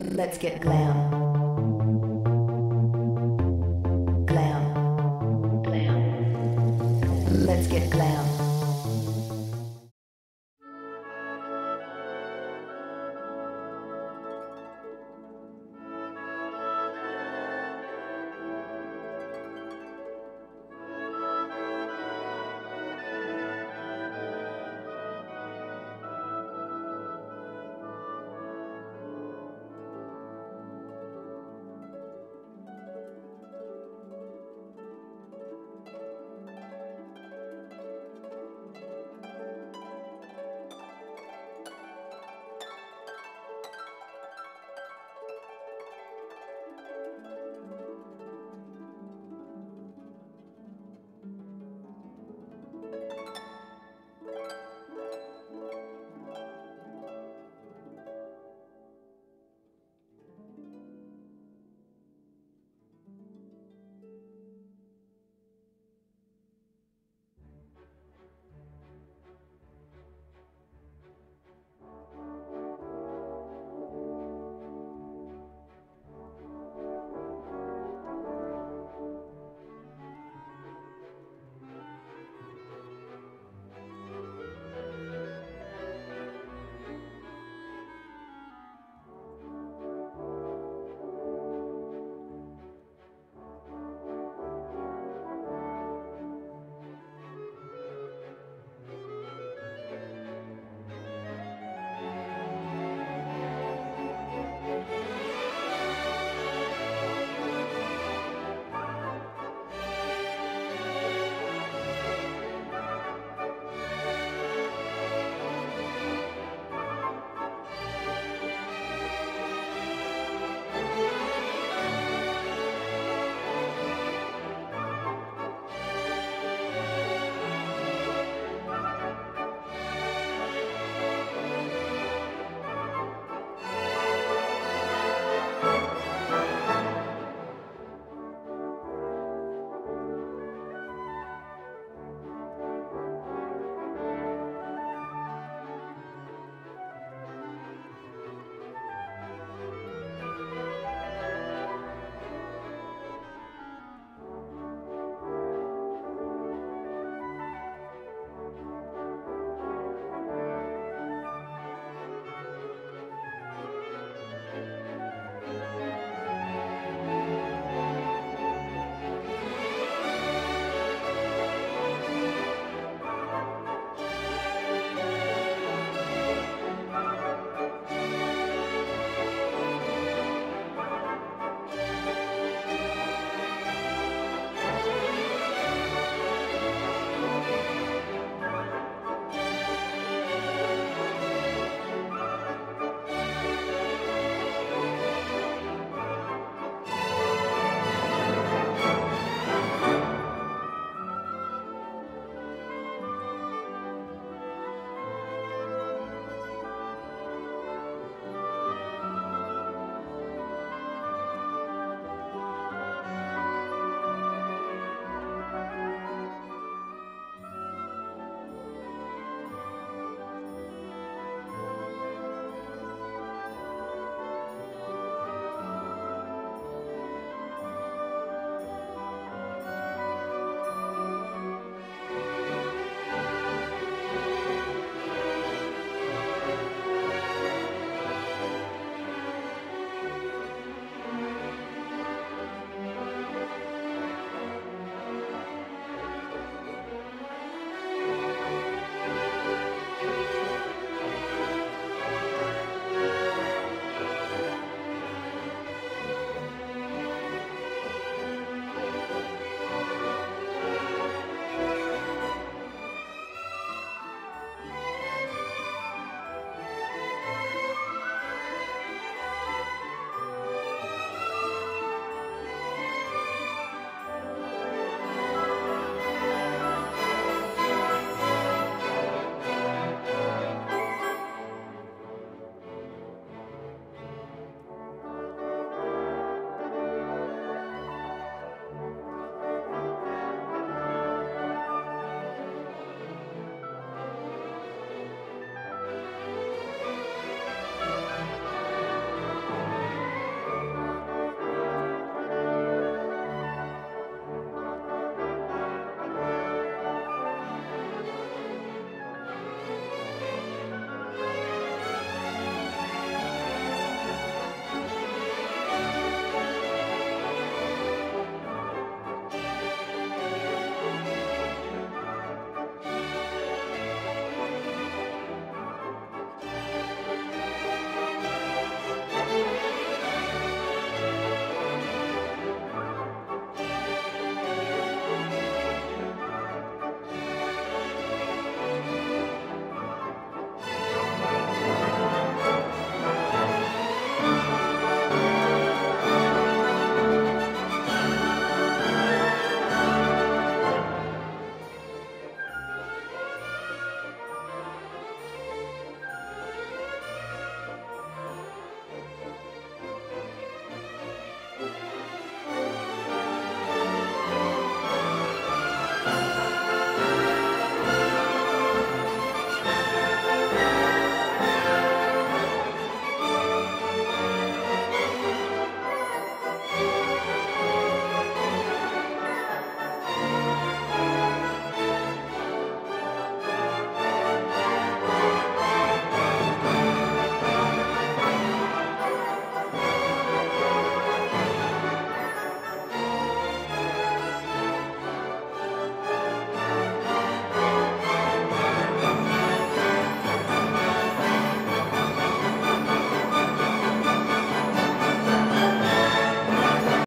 Let's get glam. Glam. Glam. Let's get glam.